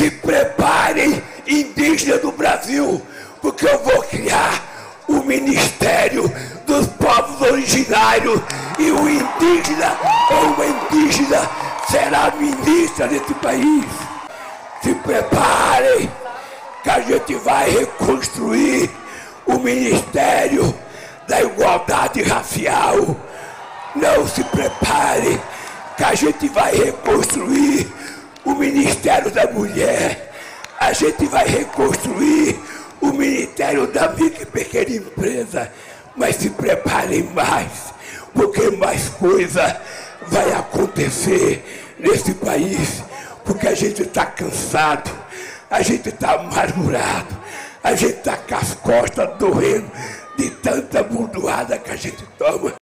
Se preparem, indígena do Brasil, porque eu vou criar o Ministério dos Povos Originários e o indígena ou uma indígena será ministra desse país. Se preparem, que a gente vai reconstruir o Ministério da Igualdade Racial. Não se prepare, que a gente vai reconstruir da Mulher. A gente vai reconstruir o Ministério da Micro e Pequena Empresa. Mas se preparem mais, porque mais coisa vai acontecer nesse país, porque a gente está cansado, a gente está amargurado, a gente está com as costas doendo de tanta burdoada que a gente toma.